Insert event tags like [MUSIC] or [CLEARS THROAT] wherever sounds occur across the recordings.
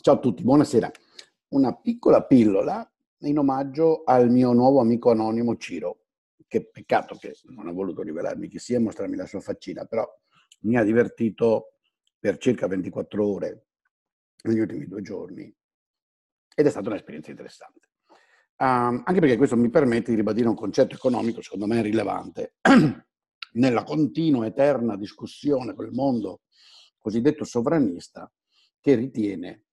Ciao a tutti, buonasera. Una piccola pillola in omaggio al mio nuovo amico anonimo Ciro, che peccato che non ha voluto rivelarmi chi sia e mostrarmi la sua faccina, però mi ha divertito per circa 24 ore negli ultimi due giorni ed è stata un'esperienza interessante. Um, anche perché questo mi permette di ribadire un concetto economico secondo me rilevante [CLEARS THROAT] nella continua eterna discussione col mondo cosiddetto sovranista che ritiene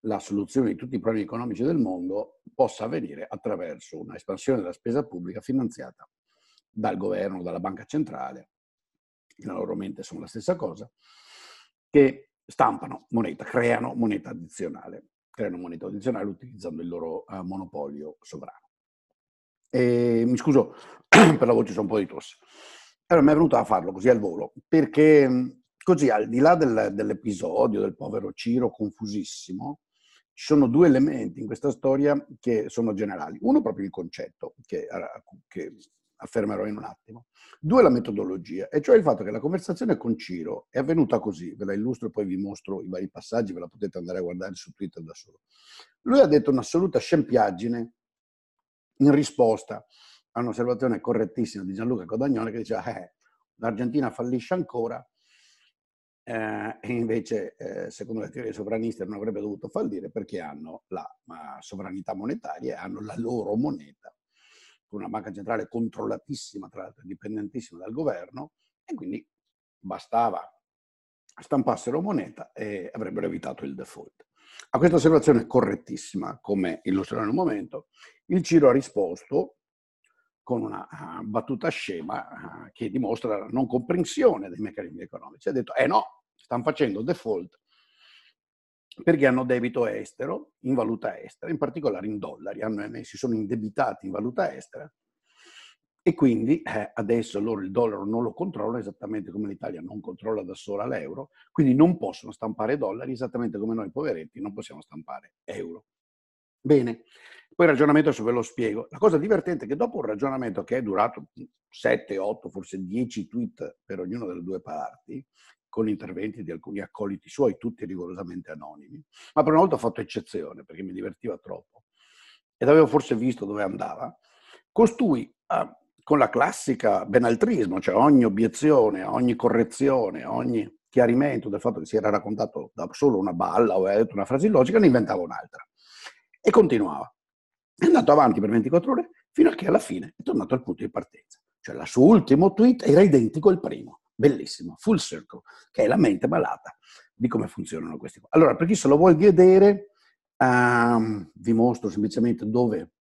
la soluzione di tutti i problemi economici del mondo possa avvenire attraverso una espansione della spesa pubblica finanziata dal governo, dalla banca centrale, nella loro mente sono la stessa cosa, che stampano moneta, creano moneta addizionale, creano moneta addizionale utilizzando il loro uh, monopolio sovrano. E, mi scuso [CLEARS THROAT] per la voce, c'è un po' di tosse. Allora mi è venuto a farlo così al volo, perché Così, al di là del, dell'episodio del povero Ciro confusissimo, ci sono due elementi in questa storia che sono generali. Uno proprio il concetto, che, che affermerò in un attimo. Due la metodologia, e cioè il fatto che la conversazione con Ciro è avvenuta così, ve la illustro e poi vi mostro i vari passaggi, ve la potete andare a guardare su Twitter da solo. Lui ha detto un'assoluta scempiaggine in risposta a un'osservazione correttissima di Gianluca Codagnone che diceva eh, l'Argentina fallisce ancora, eh, invece, eh, secondo le teorie sovraniste, non avrebbe dovuto fallire perché hanno la sovranità monetaria hanno la loro moneta, con una banca centrale controllatissima, tra l'altro dipendentissima dal governo, e quindi bastava stampassero moneta e avrebbero evitato il default. A questa osservazione correttissima, come illustrerò in un momento, il Ciro ha risposto con una uh, battuta scema uh, che dimostra la non comprensione dei meccanismi economici. Ha detto, eh no, stanno facendo default perché hanno debito estero in valuta estera, in particolare in dollari, hanno, si sono indebitati in valuta estera e quindi eh, adesso loro il dollaro non lo controllano esattamente come l'Italia non controlla da sola l'euro, quindi non possono stampare dollari esattamente come noi poveretti non possiamo stampare euro. Bene, poi il ragionamento adesso ve lo spiego. La cosa divertente è che dopo un ragionamento che è durato 7, 8, forse 10 tweet per ognuna delle due parti, con interventi di alcuni accoliti suoi, tutti rigorosamente anonimi, ma per una volta ho fatto eccezione perché mi divertiva troppo ed avevo forse visto dove andava, costui uh, con la classica benaltrismo, cioè ogni obiezione, ogni correzione, ogni chiarimento del fatto che si era raccontato da solo una balla o aveva detto una frase illogica, ne inventava un'altra. E continuava. È andato avanti per 24 ore fino a che alla fine è tornato al punto di partenza. Cioè il suo ultimo tweet era identico al primo bellissimo, full circle, che è la mente malata di come funzionano questi qua. Allora, per chi se lo vuole vedere, um, vi mostro semplicemente dove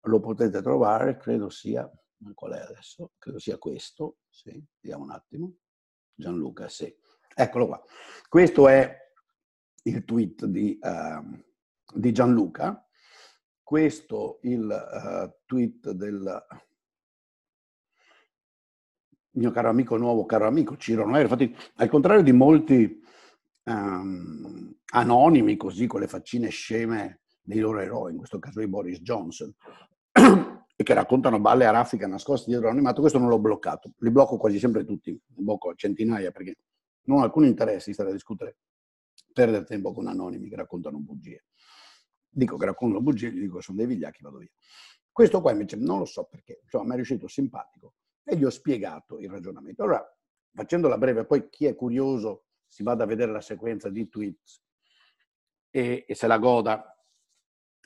lo potete trovare, credo sia, qual è adesso? Credo sia questo, sì, vediamo un attimo. Gianluca, sì. Eccolo qua. Questo è il tweet di, uh, di Gianluca, questo il uh, tweet del mio caro amico nuovo, caro amico Ciro Noero. Infatti, al contrario di molti um, anonimi così con le faccine sceme dei loro eroi, in questo caso di Boris Johnson, [CLEARS THROAT] e che raccontano balle a nascoste dietro l'animato, questo non l'ho bloccato. Li blocco quasi sempre tutti, blocco centinaia perché non ho alcun interesse stare a discutere, perdere tempo con anonimi che raccontano bugie. Dico che raccontano bugie, gli dico che sono dei vigliacchi, vado via. Questo qua invece non lo so perché, insomma, mi è riuscito simpatico e gli ho spiegato il ragionamento. Allora, facendola breve, poi chi è curioso si vada a vedere la sequenza di tweets e, e se la goda.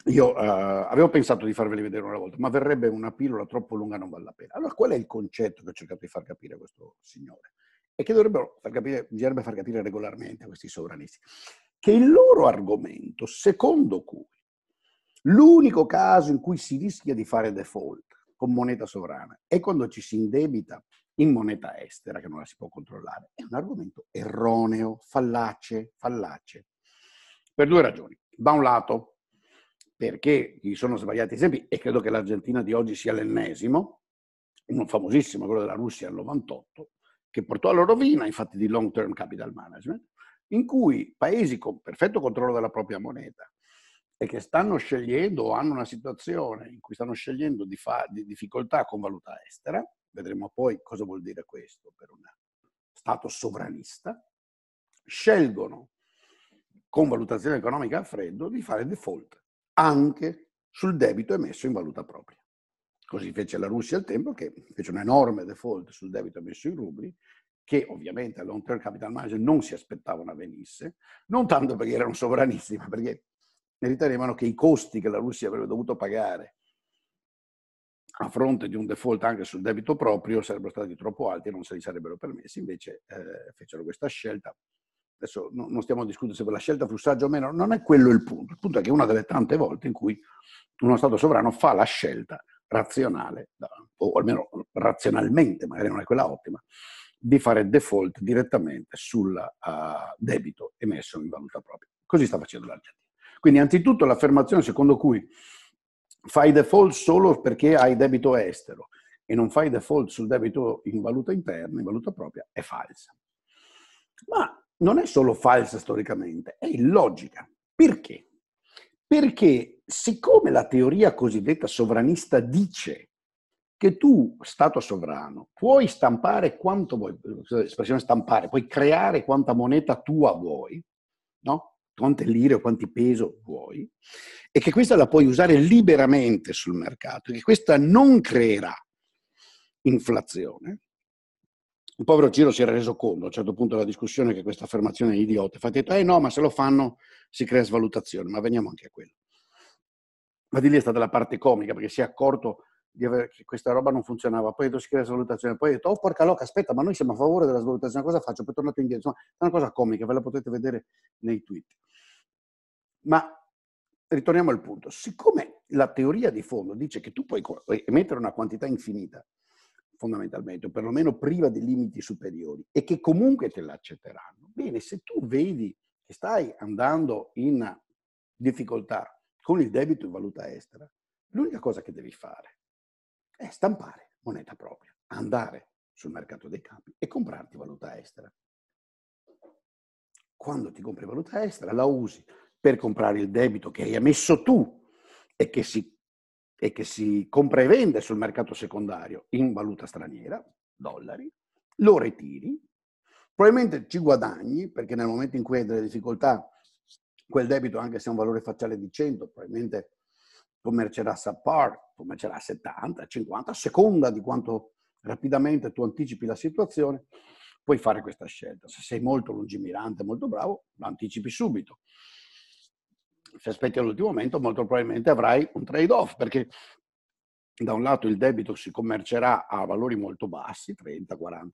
Io uh, avevo pensato di farveli vedere una volta, ma verrebbe una pillola troppo lunga, non vale la pena. Allora, qual è il concetto che ho cercato di far capire questo signore? E che dovrebbero far capire, bisognerebbe far capire regolarmente a questi sovranisti, che il loro argomento, secondo cui l'unico caso in cui si rischia di fare default con moneta sovrana e quando ci si indebita in moneta estera che non la si può controllare, è un argomento erroneo, fallace, fallace, per due ragioni. Da un lato, perché ci sono sbagliati esempi, e credo che l'Argentina di oggi sia l'ennesimo, uno famosissimo, quello della Russia al 98, che portò alla rovina, infatti, di long term capital management, in cui paesi con perfetto controllo della propria moneta e che stanno scegliendo o hanno una situazione in cui stanno scegliendo di, fa, di difficoltà con valuta estera, vedremo poi cosa vuol dire questo per un Stato sovranista, scelgono con valutazione economica a freddo, di fare default anche sul debito emesso in valuta propria. Così fece la Russia al tempo che fece un enorme default sul debito emesso in rubli, che ovviamente al long term capital manager non si aspettavano avvenisse, non tanto perché erano sovranisti, ma perché ritenevano che i costi che la Russia avrebbe dovuto pagare a fronte di un default anche sul debito proprio sarebbero stati troppo alti e non se li sarebbero permessi. Invece eh, fecero questa scelta. Adesso no, non stiamo a discutere se la scelta fu saggia o meno, non è quello il punto. Il punto è che è una delle tante volte in cui uno Stato sovrano fa la scelta razionale, o almeno razionalmente, magari non è quella ottima, di fare default direttamente sul uh, debito emesso in valuta propria. Così sta facendo l'Argentina. Quindi anzitutto l'affermazione secondo cui fai default solo perché hai debito estero e non fai default sul debito in valuta interna, in valuta propria, è falsa. Ma non è solo falsa storicamente, è illogica. Perché? Perché siccome la teoria cosiddetta sovranista dice che tu, Stato sovrano, puoi stampare quanto vuoi, espressione stampare, puoi creare quanta moneta tua vuoi, no? Quante lire o quanti peso vuoi, e che questa la puoi usare liberamente sul mercato, che questa non creerà inflazione. Il povero Ciro si era reso conto a un certo punto della discussione che questa affermazione è idiota. Infatti ha detto, eh no, ma se lo fanno si crea svalutazione, ma veniamo anche a quello. Ma di lì è stata la parte comica, perché si è accorto aver, che questa roba non funzionava, poi ha detto si crea svalutazione, poi ha detto, oh porca loca, aspetta, ma noi siamo a favore della svalutazione, cosa faccio? Poi è tornato indietro. Insomma, è una cosa comica, ve la potete vedere nei tweet. Ma ritorniamo al punto. Siccome la teoria di fondo dice che tu puoi emettere una quantità infinita, fondamentalmente, o perlomeno priva di limiti superiori, e che comunque te l'accetteranno, bene, se tu vedi che stai andando in difficoltà con il debito in valuta estera, l'unica cosa che devi fare è stampare moneta propria, andare sul mercato dei campi e comprarti valuta estera. Quando ti compri valuta estera, la usi per comprare il debito che hai emesso tu e che si, e che si compra e vende sul mercato secondario in valuta straniera, dollari, lo ritiri, probabilmente ci guadagni perché nel momento in cui hai delle difficoltà quel debito, anche se ha un valore facciale di 100, probabilmente commercerà subpar, commercerà 70, 50, a seconda di quanto rapidamente tu anticipi la situazione, puoi fare questa scelta. Se sei molto lungimirante, molto bravo, lo anticipi subito se aspetti all'ultimo momento, molto probabilmente avrai un trade-off, perché da un lato il debito si commercerà a valori molto bassi, 30, 40%,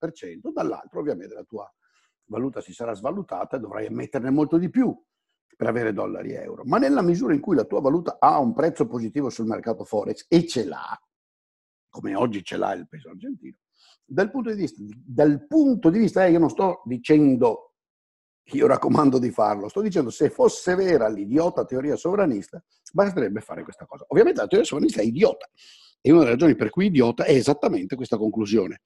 20%, dall'altro ovviamente la tua valuta si sarà svalutata e dovrai emetterne molto di più per avere dollari e euro. Ma nella misura in cui la tua valuta ha un prezzo positivo sul mercato Forex e ce l'ha, come oggi ce l'ha il peso argentino, dal punto di vista, dal punto di vista eh, io non sto dicendo io raccomando di farlo. Sto dicendo, se fosse vera l'idiota teoria sovranista, basterebbe fare questa cosa. Ovviamente la teoria sovranista è idiota. E una delle ragioni per cui è idiota è esattamente questa conclusione,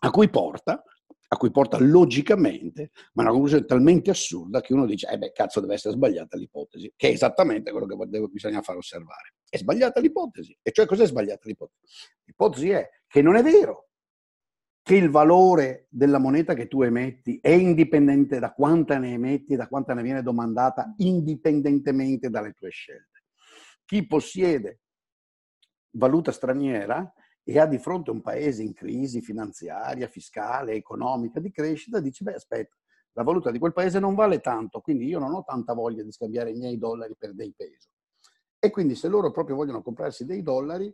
a cui porta, a cui porta logicamente, ma una conclusione talmente assurda che uno dice, eh beh, cazzo, deve essere sbagliata l'ipotesi, che è esattamente quello che bisogna far osservare. È sbagliata l'ipotesi. E cioè cos'è sbagliata l'ipotesi? L'ipotesi è che non è vero che il valore della moneta che tu emetti è indipendente da quanta ne emetti e da quanta ne viene domandata, indipendentemente dalle tue scelte. Chi possiede valuta straniera e ha di fronte un paese in crisi finanziaria, fiscale, economica, di crescita, dice, beh aspetta, la valuta di quel paese non vale tanto, quindi io non ho tanta voglia di scambiare i miei dollari per dei peso. E quindi se loro proprio vogliono comprarsi dei dollari,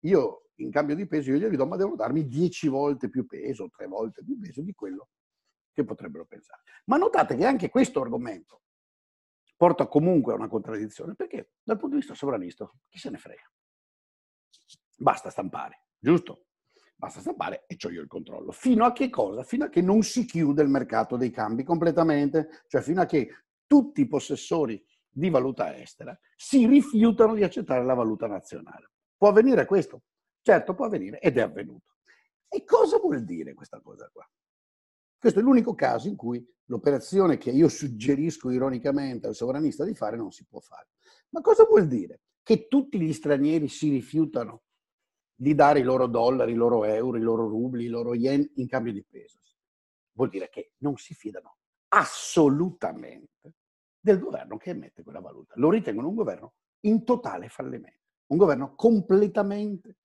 io in cambio di peso io glieli do, ma devono darmi 10 volte più peso, 3 volte più peso di quello che potrebbero pensare. Ma notate che anche questo argomento porta comunque a una contraddizione, perché dal punto di vista sovranista chi se ne frega? Basta stampare, giusto? Basta stampare e ho io il controllo. Fino a che cosa? Fino a che non si chiude il mercato dei cambi completamente, cioè fino a che tutti i possessori di valuta estera si rifiutano di accettare la valuta nazionale. Può avvenire questo? Certo, può avvenire ed è avvenuto. E cosa vuol dire questa cosa qua? Questo è l'unico caso in cui l'operazione che io suggerisco ironicamente al sovranista di fare non si può fare. Ma cosa vuol dire? Che tutti gli stranieri si rifiutano di dare i loro dollari, i loro euro, i loro rubli, i loro yen in cambio di pesos. Vuol dire che non si fidano assolutamente del governo che emette quella valuta. Lo ritengono un governo in totale fallimento, un governo completamente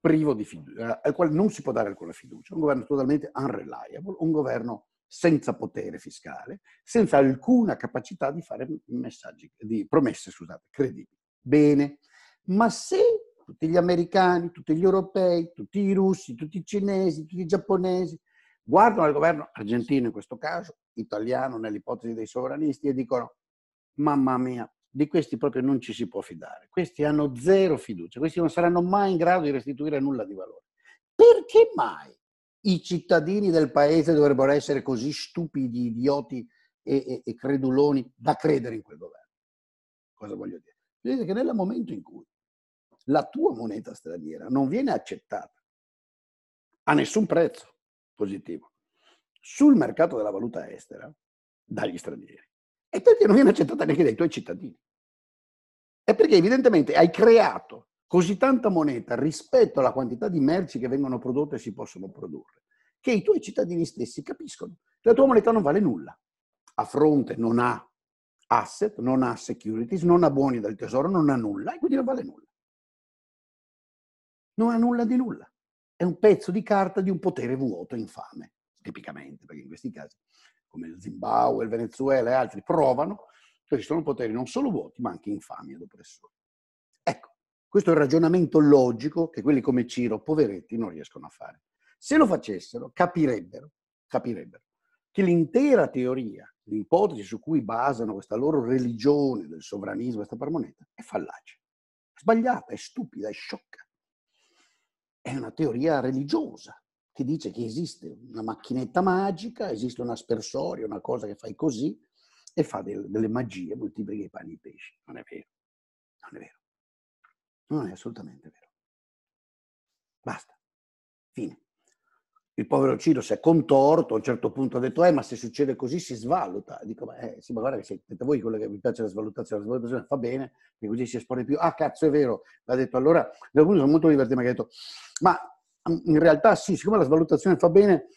privo di fiducia, al quale non si può dare alcuna fiducia, un governo totalmente unreliable, un governo senza potere fiscale, senza alcuna capacità di fare messaggi, di promesse, scusate, credibili. Bene, ma se tutti gli americani, tutti gli europei, tutti i russi, tutti i cinesi, tutti i giapponesi guardano al governo argentino in questo caso, italiano nell'ipotesi dei sovranisti e dicono mamma mia, di questi proprio non ci si può fidare, questi hanno zero fiducia, questi non saranno mai in grado di restituire nulla di valore. Perché mai i cittadini del paese dovrebbero essere così stupidi, idioti e, e, e creduloni da credere in quel governo? Cosa voglio dire? Vedete che nel momento in cui la tua moneta straniera non viene accettata a nessun prezzo positivo sul mercato della valuta estera dagli stranieri, è perché non viene accettata neanche dai tuoi cittadini. È perché evidentemente hai creato così tanta moneta rispetto alla quantità di merci che vengono prodotte e si possono produrre, che i tuoi cittadini stessi capiscono che la tua moneta non vale nulla. A fronte non ha asset, non ha securities, non ha buoni del tesoro, non ha nulla e quindi non vale nulla non ha nulla di nulla. È un pezzo di carta di un potere vuoto, infame, tipicamente, perché in questi casi, come il Zimbabwe, il Venezuela e altri, provano che ci sono poteri non solo vuoti, ma anche infami ed oppressori. Ecco, questo è il ragionamento logico che quelli come Ciro, poveretti, non riescono a fare. Se lo facessero, capirebbero, capirebbero che l'intera teoria, l'ipotesi su cui basano questa loro religione del sovranismo, questa parmoneta, è fallace, è sbagliata, è stupida, è sciocca è una teoria religiosa che dice che esiste una macchinetta magica, esiste un aspersorio, una cosa che fai così e fa del, delle magie, moltiplica i pani e i pesci. Non è vero, non è vero, non è assolutamente vero. Basta, fine il povero Ciro si è contorto, a un certo punto ha detto, eh, ma se succede così si svaluta. Dico, ma, eh, sì, ma guarda che siete voi quello che vi piace la svalutazione, la svalutazione fa bene, e così si espone più. Ah, cazzo, è vero, l'ha detto. Allora, da sono molto divertito, mi ha detto, ma mm, in realtà sì, siccome la svalutazione fa bene,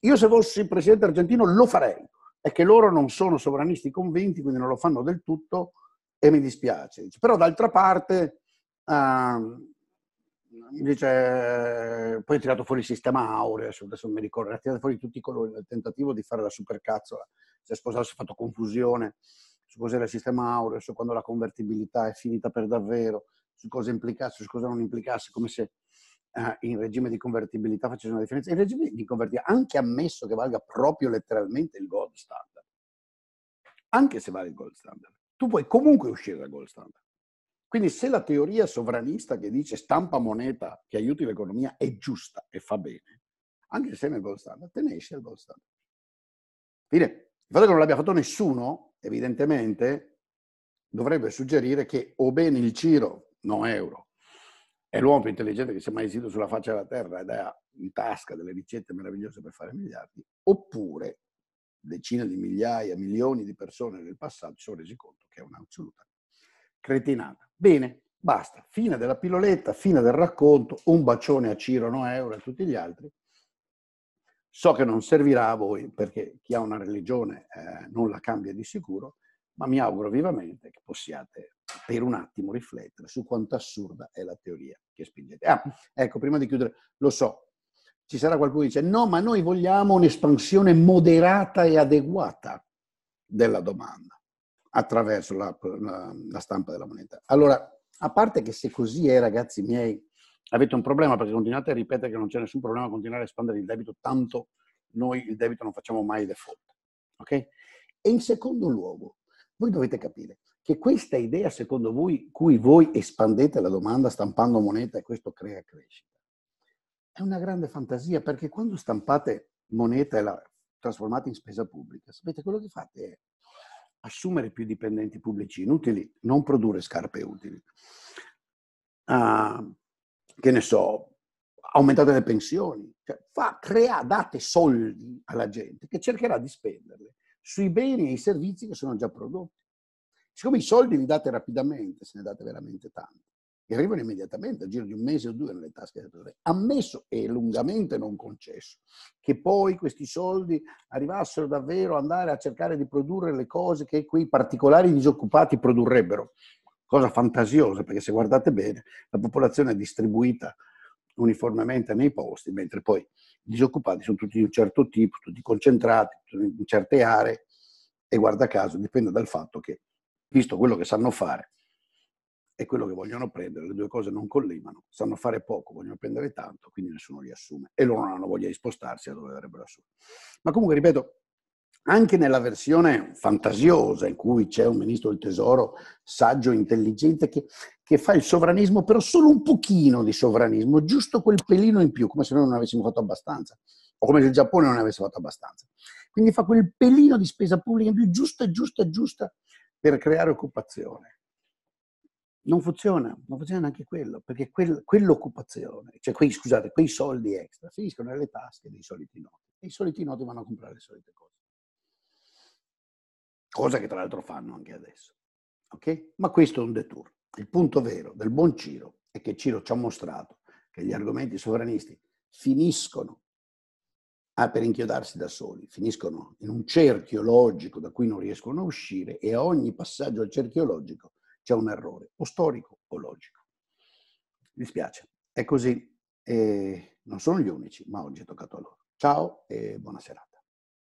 io se fossi presidente argentino lo farei. È che loro non sono sovranisti convinti, quindi non lo fanno del tutto e mi dispiace. Però d'altra parte... Uh, Invece, poi ha tirato fuori il sistema Aurea, adesso mi ricordo, ha tirato fuori tutti i colori nel tentativo di fare la supercazzola. Si è sposato, si è fatto confusione su cos'era il sistema Aurea, su quando la convertibilità è finita per davvero, su cosa implicasse, su cosa non implicasse, come se eh, in regime di convertibilità facesse una differenza. In regime di convertibilità, anche ammesso che valga proprio letteralmente il gold standard, anche se vale il gold standard, tu puoi comunque uscire dal gold standard. Quindi se la teoria sovranista che dice stampa moneta che aiuti l'economia è giusta e fa bene, anche se nel gold standard, te ne esci al gold standard. Fine. Il fatto che non l'abbia fatto nessuno, evidentemente, dovrebbe suggerire che o bene il Ciro, no euro, è l'uomo più intelligente che sia mai esistito sulla faccia della terra ed ha in tasca delle ricette meravigliose per fare miliardi, oppure decine di migliaia, milioni di persone nel passato si sono resi conto che è un'assoluta cretinata. Bene, basta. Fine della pilloletta, fine del racconto. Un bacione a Ciro Noeuro e a tutti gli altri. So che non servirà a voi perché chi ha una religione eh, non la cambia di sicuro, ma mi auguro vivamente che possiate per un attimo riflettere su quanto assurda è la teoria che spingete. Ah, ecco, prima di chiudere, lo so, ci sarà qualcuno che dice no, ma noi vogliamo un'espansione moderata e adeguata della domanda attraverso la, la, la stampa della moneta. Allora, a parte che se così è, ragazzi miei, avete un problema perché continuate a ripetere che non c'è nessun problema a continuare a espandere il debito, tanto noi il debito non facciamo mai default. Ok? E in secondo luogo, voi dovete capire che questa idea, secondo voi, cui voi espandete la domanda stampando moneta e questo crea crescita, è una grande fantasia perché quando stampate moneta e la trasformate in spesa pubblica, sapete quello che fate è assumere più dipendenti pubblici inutili, non produrre scarpe utili. Uh, che ne so, aumentate le pensioni, cioè, fa, crea, date soldi alla gente che cercherà di spenderle sui beni e i servizi che sono già prodotti. Siccome i soldi li date rapidamente, se ne date veramente tanti, che arrivano immediatamente, a giro di un mese o due nelle tasche del tesorerio. Ammesso e lungamente non concesso che poi questi soldi arrivassero davvero ad andare a cercare di produrre le cose che quei particolari disoccupati produrrebbero. Cosa fantasiosa, perché se guardate bene, la popolazione è distribuita uniformemente nei posti, mentre poi i disoccupati sono tutti di un certo tipo, tutti concentrati in certe aree e guarda caso dipende dal fatto che, visto quello che sanno fare, e quello che vogliono prendere, le due cose non collimano, sanno fare poco, vogliono prendere tanto, quindi nessuno li assume e loro non hanno voglia di spostarsi a dove dovrebbero assumere. Ma comunque, ripeto, anche nella versione fantasiosa in cui c'è un ministro del tesoro saggio, intelligente, che, che, fa il sovranismo, però solo un pochino di sovranismo, giusto quel pelino in più, come se noi non avessimo fatto abbastanza, o come se il Giappone non avesse fatto abbastanza. Quindi fa quel pelino di spesa pubblica in più, giusta, giusta, giusta, per creare occupazione non funziona, non funziona neanche quello, perché quel, quell'occupazione, cioè quei, scusate, quei soldi extra finiscono nelle tasche dei soliti noti e i soliti noti vanno a comprare le solite cose. Cosa che tra l'altro fanno anche adesso. Ok? Ma questo è un detour. Il punto vero del buon Ciro è che Ciro ci ha mostrato che gli argomenti sovranisti finiscono a per inchiodarsi da soli, finiscono in un cerchio logico da cui non riescono a uscire e a ogni passaggio al cerchio logico c'è un errore, o storico o logico. Mi spiace, è così. E non sono gli unici, ma oggi è toccato a loro. Ciao e buona serata.